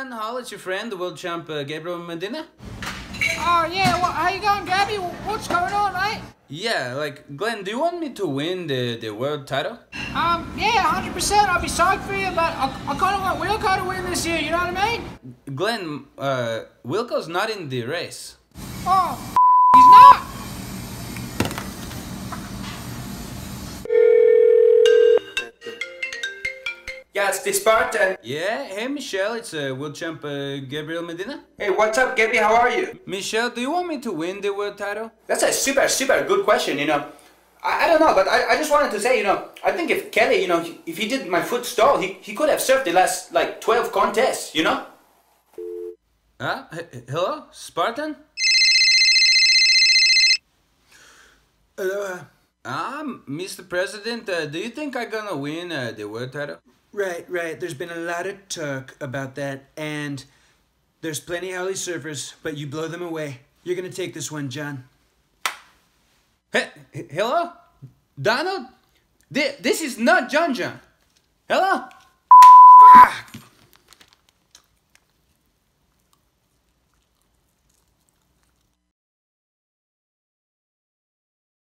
Glenn Hall, it's your friend, the world champ uh, Gabriel Medina. Oh yeah, well, how you going, Gabby? What's going on, mate? Yeah, like, Glenn, do you want me to win the, the world title? Um, yeah, hundred percent. I'll be psyched for you, but I, I kind of want Wilko to win this year. You know what I mean? Glenn, uh, Wilko's not in the race. Oh, Yeah, it's the Spartan. Yeah, hey Michel, it's uh, world champ uh, Gabriel Medina. Hey, what's up, Gabby? How are you? Michel, do you want me to win the world title? That's a super, super good question, you know. I, I don't know, but I, I just wanted to say, you know, I think if Kelly, you know, if he did my foot stall, he, he could have served the last, like, 12 contests, you know? Huh? H- hello? Spartan? Aloha. Um, Mr. President, uh, do you think I'm gonna win uh, the world title? Right, right. There's been a lot of talk about that, and there's plenty of Holly surfers, but you blow them away. You're gonna take this one, John. Hey, hello? Donald? Thi- this is not John John. Hello? Ah,